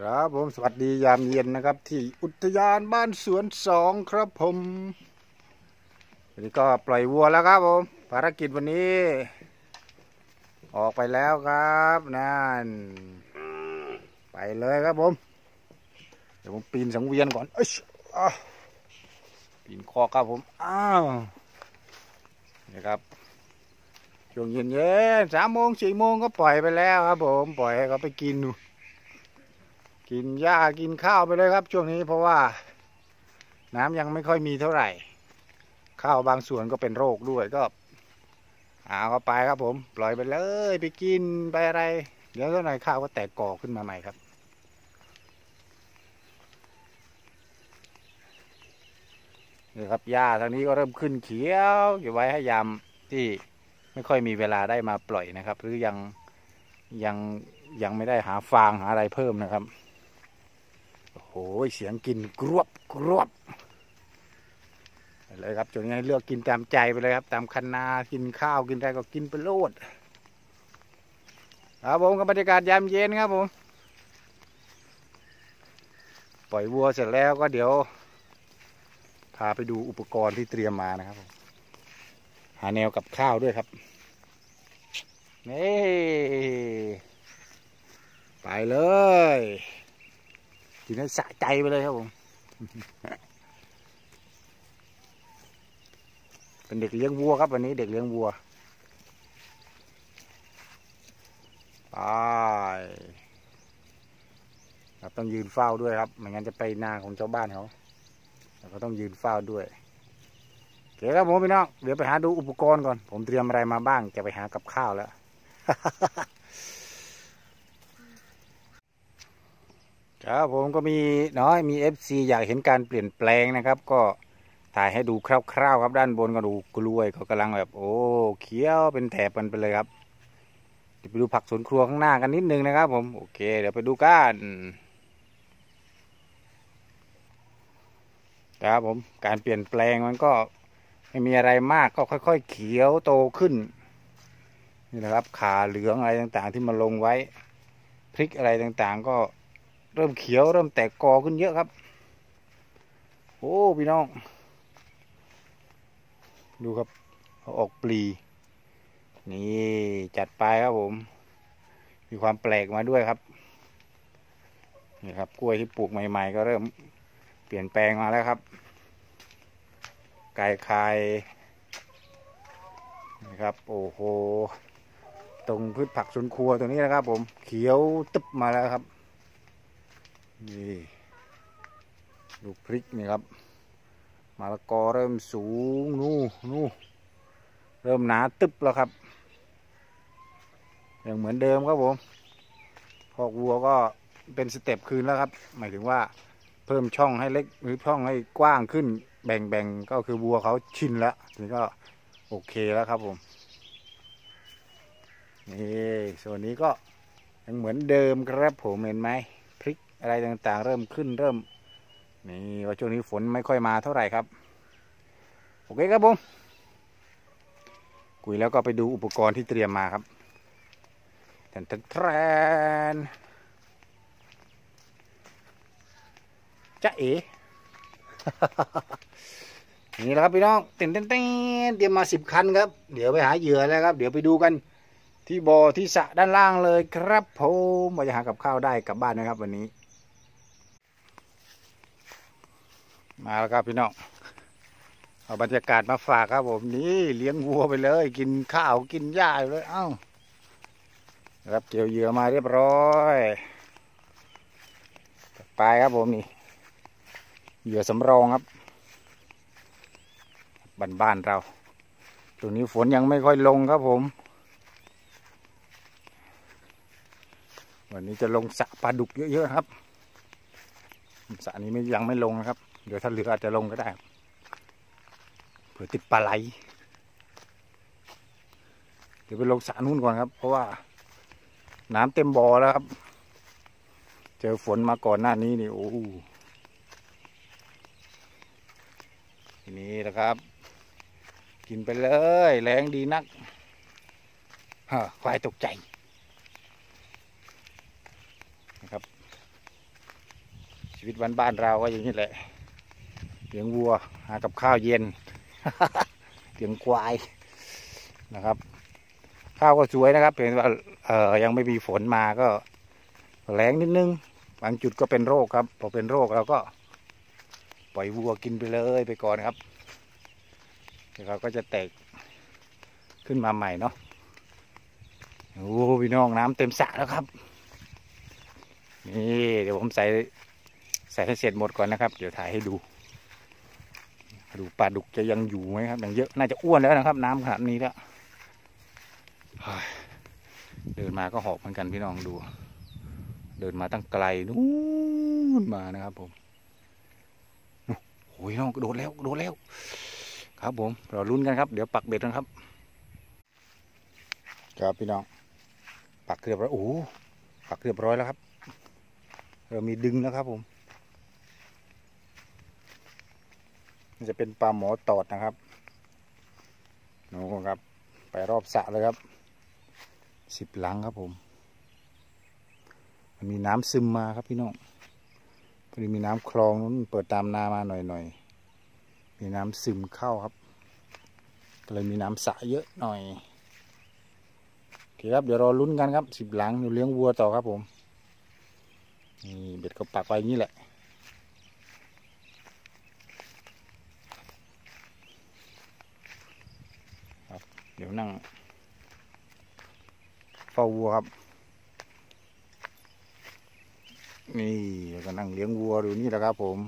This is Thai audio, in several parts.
ครับผมสวัสดียามเย็นนะครับ ที่อุทยานบ้านสวนสองครับผมวันนี้ก็ปล่อยวัวแล้วครับผม ภารกิจวันนี้ ออกไปแล้วครับนั่นไปเลยครับผม เดี๋ยวผมปีนสังเวียนก่อนเอ้ยปีนคอครับผมอ้าวนี่ครับช่วงเย็นเย็นสามโมงสี่โมงก็ปล่อยไปแล้วครับผม ปล่อยให้เขาไปกินดู กินหญ้ากินข้าวไปเลยครับ ช่วงนี้เพราะว่า น้ำยังไม่ค่อยมีเท่าไหร่ ข้าวบางส่วนก็เป็นโรคด้วยก็เอาเข้าไปครับผม ปล่อยไปเลยไปกินไปอะไร เดี๋ยวเท่าไหร่ข้าวก็แตกกอขึ้นมาใหม่ครับ นี่ครับหญ้าทางนี้ก็เริ่มขึ้นเขียวอยู่ไว้ให้ยามที่ไม่ค่อยมีเวลาได้มาปล่อยนะครับ หรือยังยังยังไม่ได้หาฟางหาอะไรเพิ่มนะครับ โอ้โหเสียงกินกรวบกรวบเลยครับจนนี้เลือกกินตามใจไปเลยครับ ตามคันนากินข้าวกินอะไรก็กินไปโลดครับผมกับบรรยากาศยามเย็นครับผมปล่อยวัวเสร็จแล้วก็เดี๋ยว พาไปดูอุปกรณ์ที่เตรียมมานะครับผมหาแนวกับข้าวด้วยครับนี่ไปเลย กินให้สะใจไปเลยครับผม เป็นเด็กเลี้ยงวัวครับวันนี้เด็กเลี้ยงวัวไปครับต้องยืนเฝ้าด้วยครับไม่งั้นจะไปนาของชาวบ้านเขาแล้วก็ต้องยืนเฝ้าด้วยโอเคครับผมพี่น้องเดี๋ยวไปหาดูอุปกรณ์ก่อน ผมเตรียมอะไรมาบ้างจะไปหากับข้าวแล้ว ครับผมก็มีน้อยมี FC อยากเห็นการเปลี่ยนแปลงนะครับ ก็ถ่ายให้ดูคร่าวๆครับด้านบนก็ดูกล้วยเขากำลังแบบ โอ้เขียวเป็นแถบกันไปเลยครับเดี๋ยวไปดูผักสวนครัวข้างหน้ากันนิดนึงนะครับ ผมโอเค เดี๋ยวไปดูกันครับผมการเปลี่ยนแปลงมันก็ไม่มีอะไรมากก็ค่อย ๆ เขียวโตขึ้นนี่นะครับขาเหลืองอะไรต่างๆ ที่มาลงไว้พริกอะไรต่างๆ ก็ เริ่มเขียวเริ่มแตกกอขึ้นเยอะครับ โอ้พี่น้อง ดูครับเขาออกปลี นี่จัดไปครับผม มีความแปลกมาด้วยครับ นี่ครับกล้วยที่ปลูกใหม่ ๆ ก็เริ่มเปลี่ยนแปลงมาแล้วครับไก่ไข่นะครับ โอ้โห ตรงพืชผักสวนครัวตรงนี้นะครับผม เขียวตึบมาแล้วครับ นี่ลูกพริกนี่ครับมะละกอเริ่มสูงนู่นู่เริ่มหนาตึบแล้วครับยังเหมือนเดิมครับผมพอกวัวก็เป็นสเต็ปคืนแล้วครับ หมายถึงว่าเพิ่มช่องให้เล็กหรือช่องให้กว้างขึ้น แบ่งๆก็คือวัวเขาชินแล้วนี่ก็โอเคแล้วครับผมนี่ส่วนนี้ก็ยังเหมือนเดิมครับผมเห็นไหม อะไรต่างๆ เริ่มขึ้นเริ่ม นี่ว่าช่วงนี้ฝนไม่ค่อยมาเท่าไหร่ครับโอเคครับผมคุยแล้วก็ไปดูอุปกรณ์ที่เตรียมมาครับแทนแทนจะเอ๋นี่แหละครับพี่น้องเต้นเต้นเตรียมมาสิบคันครับ เดี๋ยวไปหาเหยื่อแล้วครับ เดี๋ยวไปดูกันที่บ่อที่สะด้านล่างเลยครับผมว่าจะหากับข้าวได้กลับบ้านนะครับวันนี้ มาแล้วครับพี่น้องเอาบรรยากาศมาฝากครับผมนี่เลี้ยงวัวไปเลย กินข้าวกินหญ้าเลยเอ้ารับเจียวเหยื่อมาเรียบร้อยไปครับผมนี่เหยื่อสำรองครับบ้านบ้านเราตรงนี้ฝนยังไม่ค่อยลงครับผม วันนี้จะลงสระปลาดุกเยอะๆครับสระนี้ไม่ยังไม่ลงนะครับ เดี๋ยวถ้าเหลืออาจจะลงก็ได้เผื่อติดปลาไหล เดี๋ยวไปลงสระนู่นก่อนครับ เพราะว่าน้ำเต็มบ่อแล้วครับ เจอฝนมาก่อนหน้านี้นี่โอ้ทีนี้นะครับ กินไปเลยแรงดีนักฮะควายตกใจนะครับ ชีวิตบ้านๆเราก็อย่างนี้แหละ เลี้ยงวัว หากับข้าวเย็นเลี้ยงควายนะครับ ข้าวก็สวยนะครับเพียงว่าเออยังไม่มีฝนมาก็แรงนิดนึงบางจุดก็เป็นโรคครับ พอเป็นโรคเราก็ ปล่อยวัวกินไปเลยไปก่อนครับเดี๋ยวเขาก็จะแตกขึ้นมาใหม่เนาะโอ้พี่น้องน้ำเต็มสระแล้วครับ นี่เดี๋ยวผมใส่ใส่ให้เสร็จหมดก่อนนะครับ เดี๋ยวถ่ายให้ดู ดูปลาดุกจะยังอยู่ไหมครับยังเยอะน่าจะอ้วนแล้วนะครับ น้ำขนาดนี้แล้วเดินมาก็หอบเหมือนกันพี่น้องดู เดินมาตั้งไกลนู้นมานะครับผมโอ้ยน้องโดดแล้วโดดแล้ว ครับผมเราลุ้นกันครับ เดี๋ยวปักเบ็ดกันครับ ครับพี่น้อง ปักเรียบร้อยโอ้ปักเรียบร้อยแล้วครับ เรามีดึงแล้วครับผม มัน จะเป็นปลาหมอตอดนะครับนูครับ ไปรอบสระเลยครับ สิบหลังครับผม มันมีน้ำซึมมาครับพี่น้องพอดีมีน้ำคลองนู้นเปิดตามนามาหน่อยๆมีน้ำซึมเข้าครับก็เลยมีน้ำสระเยอะหน่อยโอเคครับเดี๋ยวรอลุ้นกันครับสิบหลังเดี๋ยวเลี้ยงวัวต่อครับผมนี่เบ็ดก็ปักไว้อย่างนี้แหละ เดี๋ยวนั่งเฝ้าวัวครับ นี่แล้วก็นั่งเลี้ยงวัวดูนี่แหละครับ ผม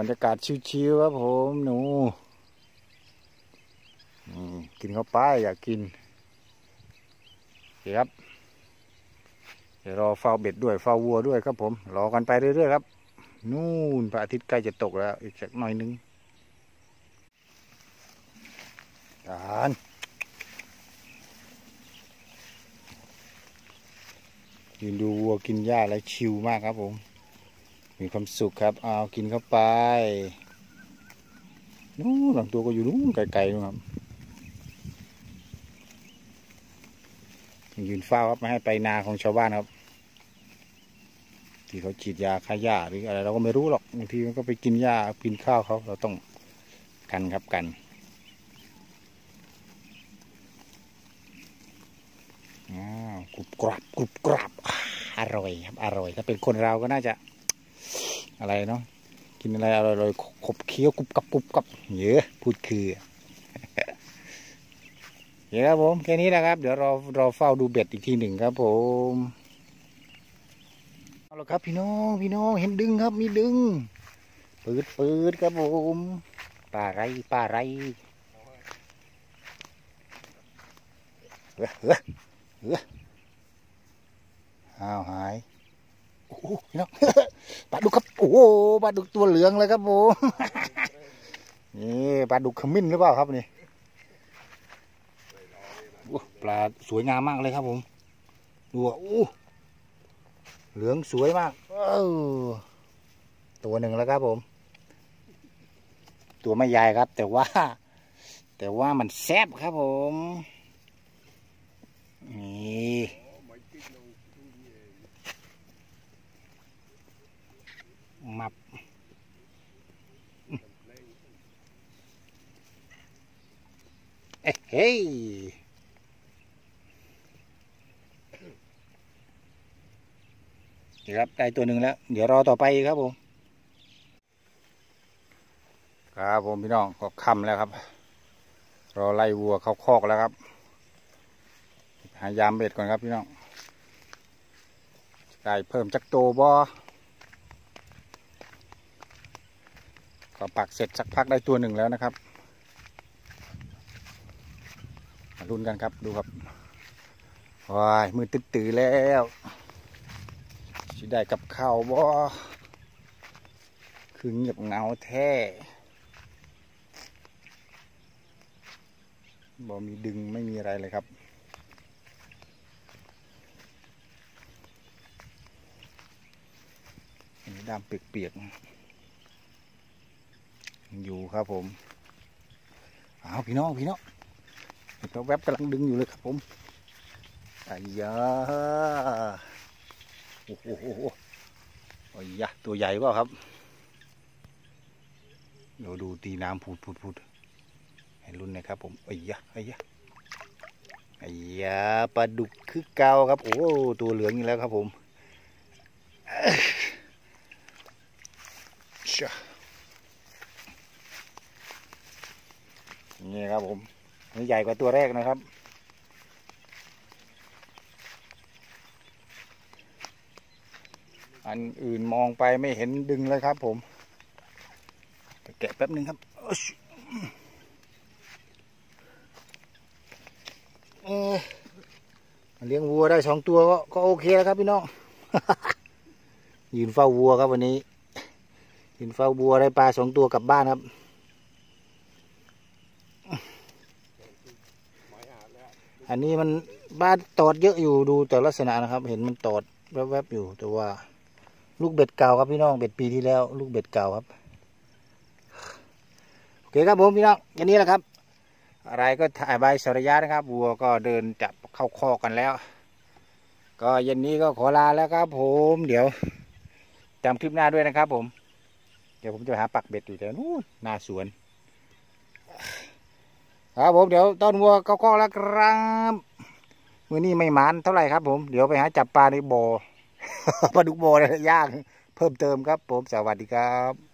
บรรยากาศชิวๆครับผมหนูกินเข้าไปอยากกินโอเคครับเดี๋ยวรอเฝ้าเบ็ดด้วยเฝ้าวัวด้วยครับ ผม รอกันไปเรื่อยๆครับ นู่นพระอาทิตย์ใกล้จะตกแล้ว อีกสักหน่อยนึงการ ยืนดูวัวกินหญ้าแล้วชิลมากครับผม มีความสุขครับ เอากินเข้าไป นู่นลำตัวก็อยู่นู่นไกลๆนู่นครับ ยืนเฝ้าครับไม่ให้ไปนาของชาวบ้านครับ ที่เขาฉีดยาฆ่าหญ้าหรืออะไรเราก็ไม่รู้หรอก บางทีมันก็ไปกินหญ้ากินข้าวเขาเราต้องกันครับกันอ้า กรุบกรับกรุบกรับอร่อยครับอร่อยถ้าเป็นคนเราก็น่าจะอะไรเนาะกินอะไรอร่อยๆขบเคี้ยวกรุบกรับกรุบกรับเยอะพูดคือเดี๋ยวครับผมแค่นี้นะครับ เดี๋ยวรอรอเฝ้าดูเบ็ดอีกทีหนึ่งครับ ผมเอาละครับพี่น้องพี่น้องเห็นดึงครับ มีดึงปืดปืดครับผมปลาไรปลาไรเฮ้อเฮ้อเฮ้อ อ้าวหายโอ้โหพี่น้องปลาดุกครับโอ้โหปลาดุกตัวเหลืองเลยครับผมนี่ปลาดุกขมิ้นหรือเปล่าครับนี่ปลาสวยงามมากเลยครับผมดูอะโอ้เหลืองสวยมากเออตัวหนึ่งแล้วครับผม ตัวไม่ใหญ่ครับ แต่ว่า แต่ว่ามันแซ่บครับผมนี่มับ เอ้ยเฮ้ยครับได้ตัวหนึ่งแล้ว เดี๋ยวรอต่อไปครับผม ครับผมพี่น้องก็ค่ำแล้วครับ รอไล่วัวเข้าคอกแล้วครับ หายามเบ็ดก่อนครับพี่น้องได้เพิ่มจักโตบอก็ปักเสร็จสักพักได้ตัวหนึ่งแล้วนะครับ มา ลุ้นกันครับดูครับว้ายมือตึ๊ดตื่แล้วสิได้กับข้าวบ่คือเงียบเงาแท้บ่มีดึงไม่มีอะไรเลยครับอันนี้ดำเปียกๆอยู่ครับผมอ้าวพี่น้องพี่น้อง เห็นแวบกำลังดึงอยู่เลยครับผมไอ้ยาโอ้โหอ้ยยะตัวใหญ่เปล่าครับเดี๋ยวดูตีน้ำพูดพูดพูดให้รุ่นนะครับผมอ้ยยะโอ้ยยะโอ้ยยะปลาดุกคือเกาครับ โอ้ตัวเหลืองอีกแล้วครับผมนี่ครับผม นี่ใหญ่กว่าตัวแรกนะครับ อันอื่นมองไปไม่เห็นดึงเลยครับผมแกะแป๊บนึงครับเออเลี้ยงวัวได้สองตัวก็ก็โอเคแล้วครับพี่น้องยืนเฝ้าวัวครับวันนี้ยืนเฝ้าวัวได้ปลาสองตัวกลับบ้านครับ อันนี้มันบ้านตอดเยอะอยู่ดูแต่ลักษณะนะครับ เห็นมันตอดแวบๆอยู่ แต่ว่า ลูกเบ็ดเก่าครับพี่น้องเบ็ดปีที่แล้ว ลูกเบ็ดเก่าครับโอเคครับผมพี่น้องอย่างนี้แหละครับ อะไรก็ถ่ายใบสระยะนะครับวัวก็เดินจับเข้าคอกกันแล้ว ก็เย็นนี้ก็ขอลาแล้วครับ ผมเดี๋ยวจำคลิปหน้าด้วยนะครับ ผม เดี๋ยวผมจะหาปักเบ็ดอยู่แถวนู้นหน้าสวน ครับผมเดี๋ยวต้นวัวเข้าคอกแล้วครับมือนี้ไม่หมานเท่าไหร่ครับ ผมเดี๋ยวไปหาจับปลาในบ่อปลาดุกบ่อเลยย่างเพิ่มเติมครับ ผมสวัสดีครับ